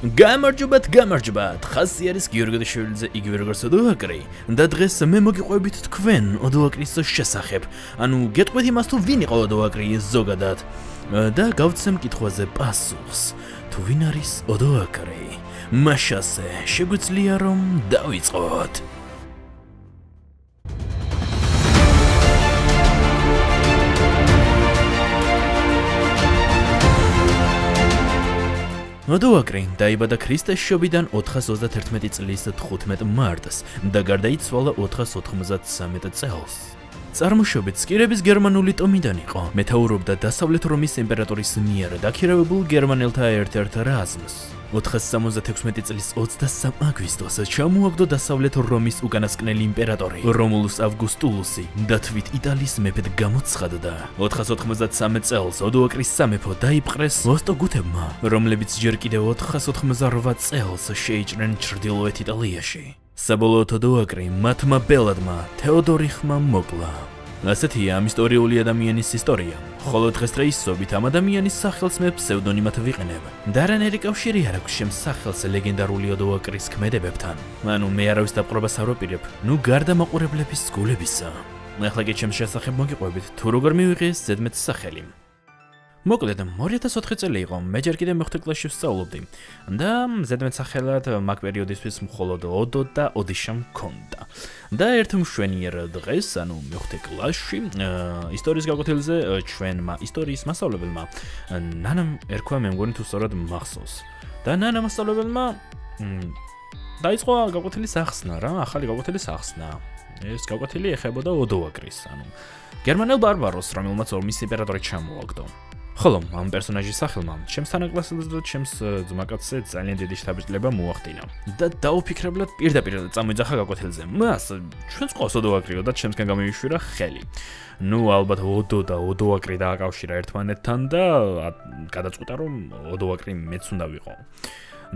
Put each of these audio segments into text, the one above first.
გამარჯობათ, გამარჯობათ. ხასი არის გიორგი დაშვილიძე, იგივე როგორც ოდოაკრი. და დღეს მე მოგიყვებით თქვენ ოდოაკრის შესახებ. ანუ გეტყვით იმას თუ ვინ იყო ოდოაკრი ზოგადად და გავცემ კითხვაზე პასუხს. თუ ვინ არის ოდოაკრი? მაშასე შეგვიძლია რომ დავიწყოთ. მოდოაკრი დაიბადა ქრისტეს შობიდან 431 წლის 15 მარტს და გარდაიცვალა 493 წელს. წარმოშობით სკირების გერმანული ტომიდან იყო. მეთაურობდა დასავლეთ რომის იმპერატორის მიერ დაქირავებულ გერმანელთა ერთ-ერთ რაზმს. 476 წლის 23 აგვისტოს ჩამოაგდო დასავლეთ რომის უკანასკნელი იმპერატორი რომულუს ავგუსტულუსი და თვით იტალიის მეფედ გამოცხადდა. 493 წელს ოდოაკრის სამეფო დაიპყრეს ოსტოგუთებმა რომლებიც ჯერ კიდევ 488 წელს შეიჭრნენ ჩრდილოეთ იტალიაში. საბოლოოდ ოდოაკრი მათმა ბელადმა თეოდორი ხმა მოკლა ასეთია ამ ისტორიული ადამიანის ისტორია. ხოლო დღესდღეობით ამ ადამიანის სახელს მე ფსევდონიმად ვიყენებ. დარანერი კავშირი არ აქვს შემ სახელს ლეგენდარული ოდოაკრის ქმედებებთან. ანუ მე არავის დაპყრობას არ ვაპირებ, ნუ გარდა მაყურებლების სკოლებისა. ახლა კი ჩემს შესახებ მოგიყვებით, თუ როგორ მივიღე ზედმეტ სახელი. მოკლედ 2004 წელი იყო. მე ჯერ კიდევ მეხუთე კლასში ვსწავლობდი. და ზედმეტ სახელად მაგ პერიოდისთვის მხოლოდ ოდო და ოდიშა მქონდა და ერთ მშვენიერ დღეს ანუ მეხუთე კლასში ისტორიის გაკვეთილზე ჩვენმა ისტორიის მასწავლებელმა ნანამ ერქვა მე მგონი თუ სწორად მახსოვს. და ნანა მასწავლებელმა დაიწყო გაკვეთილის ახსნა რა ახალი გაკვეთილის ახსნა ეს გაკვეთილი ეხებოდა ოდოაკრის ანუ გერმანელ ბარბაროს რომელმაც ორმის იმპერატორი ჩამოაგდო ხოლო ამ პერსონაჟის სახელმა ჩემს თანაკლასელს და ჩემს ძმაკაცზე ძალიან დიდი შთაბეჭდილება მოახდინა და დაუფიქრებლად პირდაპირ წამოიძახა გაკვეთილზე მას ჩვენს ყოსოდო აკრიო და ჩემსგან გამივიშვირა ხელი. ნუ ალბათ ოდო და ოდო აკრი დააკავშირა ერთმანეთთან და გადაწყვიტა რომ ოდო აკრი მეც უნდა ვიყო.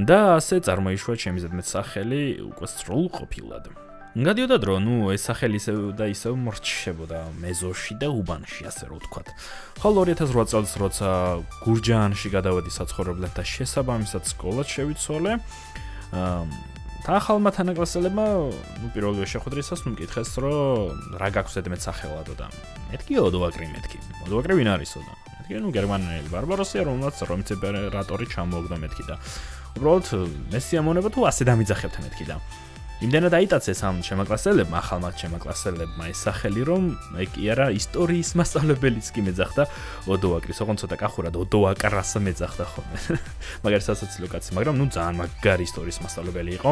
და ასე წარმოიშვა ჩემი ზედმეტ სახელი უკვე სრულ ყოფილად გადიოდა დრო, ნუ ეს სახელი ისე და ისე მორჩებოდა მეზოში და უბანში, ასე რომ ვთქვათ. ხოლო 2008 წელს როცა გურჯაანში გადავედი საცხოვრებლად და შესაბამისად სკოლად შევიცვალე, აა და ახალმა თანაკლასელებმა, ნუ პირველივე შეხვედრისას ნუ მკითხეს, რომ რა გაქვს ედმეთ სახელადო და მეთქი ოდოაკრი მეთქი. ოდოაკრი ვინ არისო და მეთქი ნუ გერმანელი ბარბაროსია, რომელსაც რომის იმპერატორი ჩამოაგდა მეთქი და უბრალოდ მესიამონება თუ ასე დამიძახებთ მეთქი და იმდენად აიტაცეს ამ შემაკლასელებმა, ახალმა შემაკლასელებმა ეს სახელი, რომ კი არა ისტორიის მასწავლებელიც კი მეძახდა ოდოაკრის, ოღონდ ცოტა კახურად ოდოაკრას მეძახდა ხოლმე. მაგარი სასაცილო კაცი, მაგრამ ნუ ძალიან მაგარი ისტორიის მასწავლებელი იყო.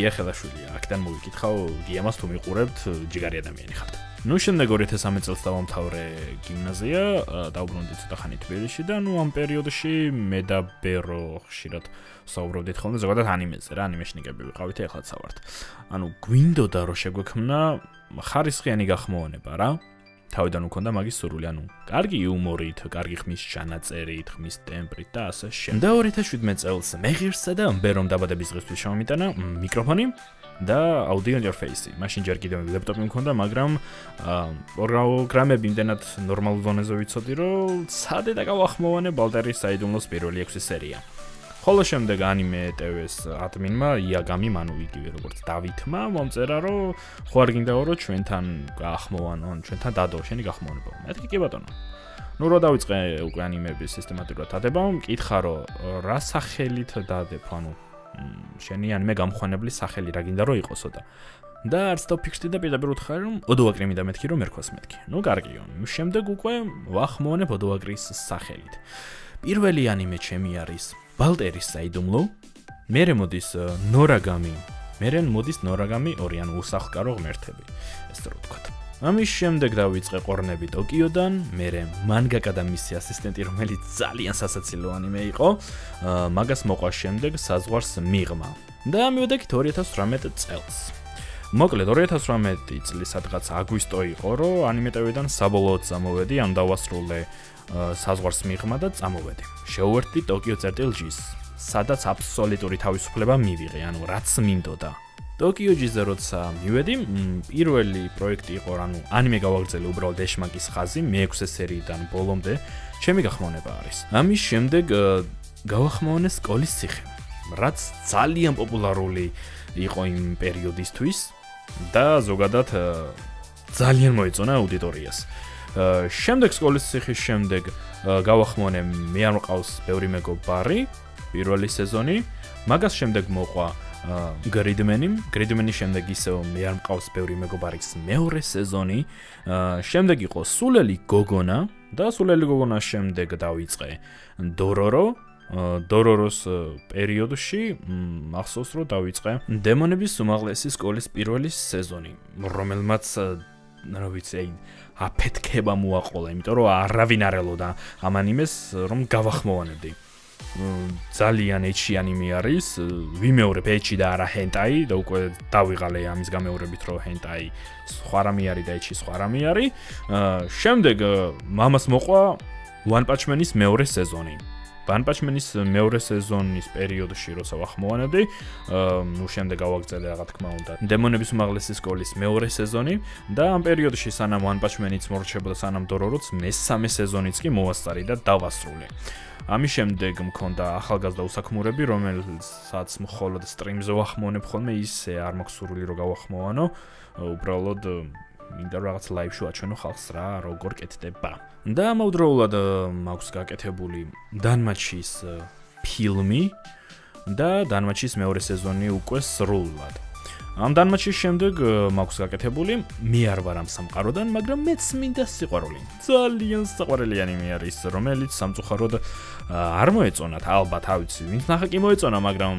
იახელაშვილი, აქედან მოვიკითხავ, გიამას თუ მიყურებთ, ჯიგარი ადამიანი ხართ. ну შემდეგ 2013 წელს დავამთავრე გიმნაზია დაუბრუნდი ცოტა ხანი თბილისში და ну ამ პერიოდში მე და ბერო ხშირად საუბრობდით ხოლმე ზოგადად ანიმეზე რა ანიმეშნიკები ვიყავით ეხლაც ავართ ანუ გვინდოდა რომ შეგვექმნა ხარისხიანი გახმოვანება რა თავიდან უკონდა მაგის სურვილი ანუ კარგი იუმორით კარგი ხმის ჩანაწერით ხმის ტემპრით და ასე შემდეგ და 2017 წელს მე ღირსსა და ბერომ დაბადების დღისთვის შემომიტანა მიკროფონი და audio interface-ი. მაშინ ჯერ კიდევ ლეპტოპი მქონდა, მაგრამ პროგრამები იმდენად ნორმალურ დონეზე ვიცოდი, რომ სადე დაგავახმოვანე ბალდერის საიდუმლოს პირველი 6 სერია. ხოლო შემდეგ anime TV-ს admin-მა იაგამი მანუ იგივე როგორც დავითმა მომწერა, რომ ხო არ გინდაო რომ ჩვენთან გაახმოვანო, ჩვენთან დადო შენი გახმოვანება. მეთქი კი ბატონო. ნუ რო დავიწყე უკვე anime-ების სისტემატურად დადება, მკითხა რომ რა სახელით დადებ, ანუ შენი მე გამხვანებლის სახელი რა გინდა რომ იყოსო და და არც და ფიქსდი და პირდაპირ უთხარი რომ ოდოაკრიმი და მეთქი რომ ერქვას მეთქი. ნუ კარგიო. შემდეგ უკვე ვახმოვანებ ოდოაკრის სახელით. პირველი ანიმე ჩემი არის ბალტერის საიდუმლო. მერე მოდის ნორაგამი. მერე მოდის ნორაგამი ორი ან უსახლკარო ღმერთები. ეს რო ვთქვათ. ამის შემდეგ დავიწყე ყორნები ტოკიოდან, მერე მანგაკა და მისი ასისტენტი, რომელიც ძალიან სასაცილო ანიმე იყო, მაგას მოყვა შემდეგ საზღვარს მიღმა. და მივედექით 2018 წელს. მოკლედ 2018 წლის სადღაც აგვისტო იყო, რომ ანიმეტევიდან საბოლოოდ წამოვედი, ამ დავასრულე საზღვარს მიღმა და წამოვედი. შეუერთდი ტოკიო წერტილჯის, სადაც აბსოლუტური თავისუფლება მივიღე, ანუ რაც მინდოდა. Tokyo Jiz-ზე როცა მივედი, პირველი პროექტი იყო, ანუ ანიმე გავაგრძელე უბრალოდ ეშმაკის ხაზი, მე-6 სერიიდან ბოლომდე, ჩემი გახმოვნება არის. ამის შემდეგ გავახმოვანე სკოლის ციხე, რაც ძალიან პოპულარული იყო იმ პერიოდისთვის და ზოგადად ძალიან მოეწონა აუდიტორიას. შემდეგ სკოლის ციხის შემდეგ გავახმოვანე მე არ მყავს ბევრი მეგობარი პირველი სეზონი, მაგას შემდეგ მოყვა გრიდმენი, გრიდმენის შემდეგ ისევ მე არ მყავს ბევრი მეგობარის მეორე სეზონი. შემდეგ იყო სულელი გოგონა და სულელი გოგონას შემდეგ დავიწყე დორორო. დოროროს პერიოდში მახსოვს რომ დავიწყე დემონების უმაღლესი სკოლის პირველი სეზონი, რომელმაც რა ვიცი, აი აფეთქება მოაყოლა, იმიტომ რომ არავინ არ ელოდა ამ ანიმეს რომ გავახმოვანებდი. ძალიან ეჩი ანიმე არის, ვიმეორებ ეჩი და არა ჰენტაი და უკვე დავიღალე ამის გამეორებით რომ ჰენტაი სხვა რამე არის და ეჩი სხვა რამე არის. შემდეგ მამას მოყვა One Punch Man-ის მეორე სეზონი. Man-ის მეორე სეზონის პერიოდში როცა ვახმოვანებდი, ნუ შემდეგ გავაგზავნე რა თქმა უნდა. დემონების უმაღლესი სკოლის მეორე სეზონი და ამ პერიოდში სანამ Man-იც მორჩებოდა სანამ დოროროც მესამე სეზონიც კი მოვასწარი და დავასრულე. ამის შემდეგ მქონდა ახალგაზრდა უსაქმურები, რომელსაც მხოლოდ სტრიმზე ვახმოვანებ ხოლმე, ისე არ მაქვს სურვილი რომ გავახმოვანო. უბრალოდ მინდა რაღაც ლაივში ვაჩვენო ხალხს რა, როგორ კეთდება. და ამავდროულად მაქვს გაკეთებული დანმაჩის ფილმი და დანმაჩის მეორე სეზონი უკვე სრულად. ამ დანმაჩის შემდეგ მაქვს გაკეთებული მე არ ვარ ამ სამყაროდან, მაგრამ მეც მინდა სიყვარული. ძალიან საყვარელი ანიმე არის, რომელიც სამწუხაროდ არ მოეწონათ, ალბათ, ავიცი, ვინც ნახა კი მოეწონა, მაგრამ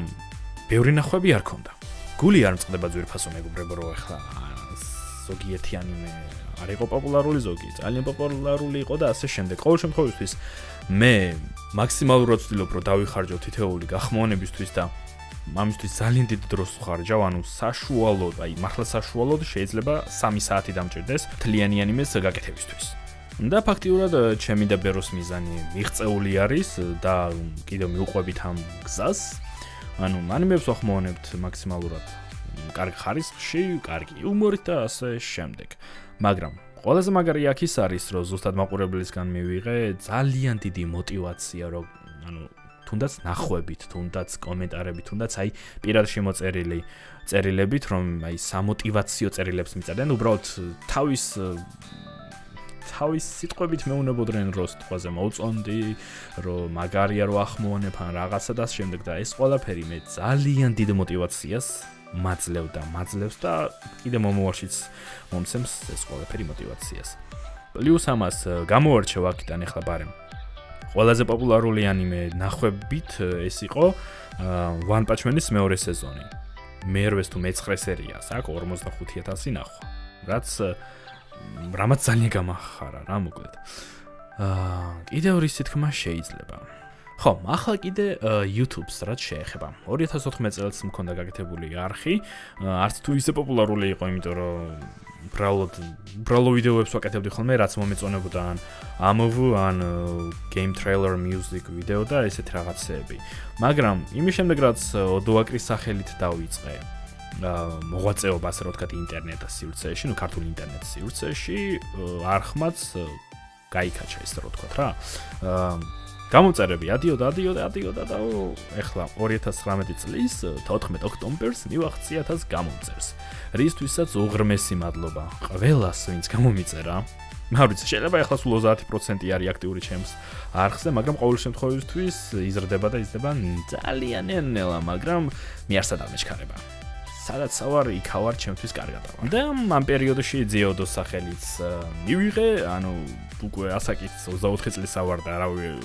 ბევრი ნახვები არ ქონდა. გული არ მწყდება ძვირფასო მეგობრებო, ახლა ზოგიერთი ანიმე არ იყო პოპულარული ზოგი, ძალიან პოპულარული იყო და ასე შემდეგ. ყოველ შემთხვევაში მე მაქსიმალურად ვცდილობ, რომ დავიხარჯო თითეული გახმოვანებისთვის და ამისთვის ძალიან დიდ დროს ხარჯავ, ანუ საშუალოდ, აი, მართლა საშუალოდ შეიძლება 3 საათი დამჭირდეს თლიანი ანიმეს გაკეთებისთვის. და ფაქტიურად ჩემი და ბეროს მიზანი მიღწეული არის და კიდევ მიუყვებით ამ გზას. ანუ ანიმებს ვახმოვანებთ მაქსიმალურად კარგ ხარისხში, კარგი იუმორით და ასე შემდეგ. მაგრამ ყველაზე მაგარი აქ ის არის, რომ ზუსტად მაყურებლისგან მივიღე ძალიან დიდი мотиваცია, რომ ანუ თუნდაც ნახვებით, თუნდაც კომენტარებით, თუნდაც აი პირად შემოწერილი წერილებით, რომ აი სამოტივაციო წერილებს მიწადენ, უბრალოდ თავის თავის სიტყვებით მეუბნებოდნენ რომ სიტყვაზე მოუწონდი, რომ მაგარია რომ ახმოვანებ ან რაღაცა და ასე შემდეგ და ეს ყველაფერი მე ძალიან დიდ мотивაციას მაძლევდა, მაძლევს და კიდე მომავალშიც მომცემს ეს ყველაფერი мотиваციას. პლუს ამას გამოარჩევ აქიდან ეხლა ბარემ. ყველაზე პოპულარული ანიმე ნახვებით ეს იყო One Punch Man-ის მეორე სეზონი. მერვეს თუ მეცხრე სერიას აქ 45000 ნახვა. რაც რამაც ძალიან გამახარა რა მოკლედ. აა კიდევ რის თქმა შეიძლება. ხო, ახლა კიდე YouTube-ს რაც შეეხება. 2014 წელს მქონდა გაკეთებული არხი, არც თუ ისე პოპულარული იყო, იმიტომ რომ უბრალოდ უბრალოდ ვიდეოებს ვაკეთებდი ხოლმე, რაც მომეწონებოდა ან AMV ან game trailer music ვიდეო და ესეთ რაღაცეები. მაგრამ იმის შემდეგ რაც ოდოაკრის სახელით დავიწყე მოღვაწეობა ასე რომ ვთქვათ ინტერნეტის სივრცეში, ну ქართულ ინტერნეტის სივრცეში, არხმაც გაიქაჩა ესე რომ ვთქვათ რა. გამოწერები ადიოდა ადიოდა ადიოდა და ეხლა 2019 წლის 14 ოქტომბერს მივახციათ ას გამომწერს. რისთვისაც უღრმესი მადლობა. ყველას ვინც გამომიწერა. მარიც შეიძლება ეხლა სულ 30% არის აქტიური ჩემს არხზე მაგრამ ყოველ შემთხვევაში იზრდება და იზრდება ძალიან ნელა მაგრამ მე არსად ამეჩქარება სადაც ავარ იქ ავარ ჩემთვის კარგად ავარ. და ამ პერიოდში ძიოდოს სახელიც მივიღე ანუ უკვე ასაკით 24 წლის ავარ და რავი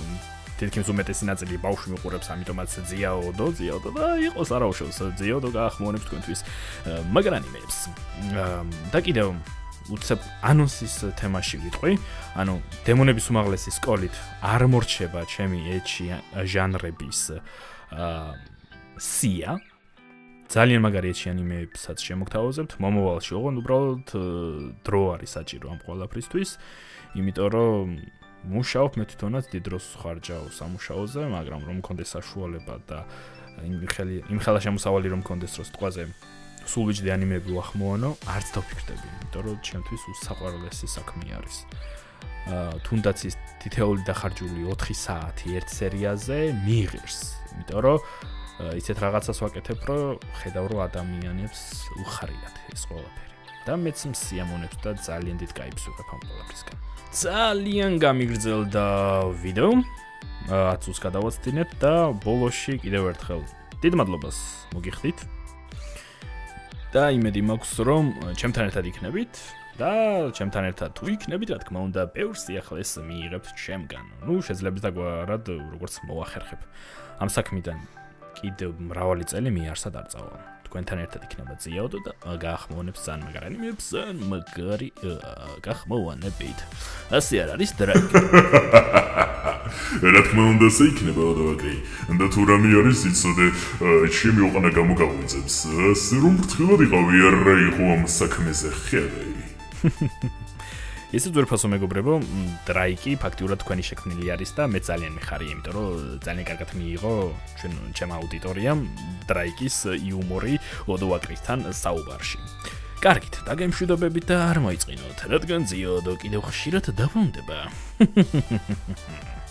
თითქმის უმეტესი ნაწილი ბავშვი მიყურებს, ამიტომაც ძიაოდო, ძიაოდო და იყოს არაუშავს ძიაოდო გაახმოვანებს თქვენთვის მაგრამ ანიმეებს. და კიდევ უცებ ანონსის თემაში ვიტყვი, ანუ დემონების უმაღლესი სკოლით არ მორჩება ჩემი ეჩი ჟანრების სია. ძალიან მაგარი ეჩი ანიმეებსაც შემოგთავაზებთ. მომავალში ოღონდ უბრალოდ დრო არის საჭირო ამ ყველაფრისთვის იმიტომ რომ მუშაობ მე თვითონაც დიდ დროს ხარჯავ სამუშაოზე, მაგრამ რომ მქონდეს საშუალება და იმ ხელი იმ ხელა შემოსავალი რომ მქონდეს დროს თყვაზე სულ ვიჯდი ანიმეები ვახმოვანო, არც დაფიქრდები, იმიტომ რომ ჩემთვის უსაყვარლესი საქმე არის. თუნდაც ის თითეული დახარჯული 4 საათი ერთ სერიაზე მიიღირს, იმიტომ რომ ისეთ რაღაცას ვაკეთებ, რომ ხედავ რომ ადამიანებს უხარიათ ეს ყველაფერი. და მეც მსიამოვნებ და ძალიან დიდ კაიფს ვიღებ ამ ყველაფრისგან. ძალიან გამიგრძელდა ვიდეო. 10 წუთს გადავაცდინეთ და ბოლოში კიდევ ერთხელ დიდ მადლობას მოგიხდით. და იმედი მაქვს რომ ჩემთან ერთად იქნებით და ჩემთან ერთად თუ იქნებით რა თქმა უნდა ბევრ სიახლეს მიიღებთ ჩემგან. ნუ შეძლებს დაგვარად როგორც მოახერხებ. ამ საქმიდან კიდევ მრავალი წელი მიარსად არ წავალ. თქვენთან ერთად იქნება ზიაოდო და გაახმოვანებს ძალიან მაგარი მებს მაგარი გაახმოვანებით. ასე არ არის დრაიკ. რა თქმა უნდა, ეს იქნება ოდვაკი. და თუ რამე არის იცოდე, ჩემი უყანა გამოგავიძებს. ასე რომ ფრთხილად იყავი არა იყო ამ საქმეზე ხედე. ისე ძვირფასო მეგობრებო, დრაიკი ფაქტიურად თქვენი შექმნილი არის და მე ძალიან მიხარია, იმიტომ რომ ძალიან კარგად მიიღო ჩვენ ჩემ აუდიტორიამ დრაიკის იუმორი ოდოაკრისთან საუბარში. კარგით, დაგემშვიდობებით და არ მოიწყინოთ, რადგან ზიოდო კიდევ ხშირად დაბრუნდება.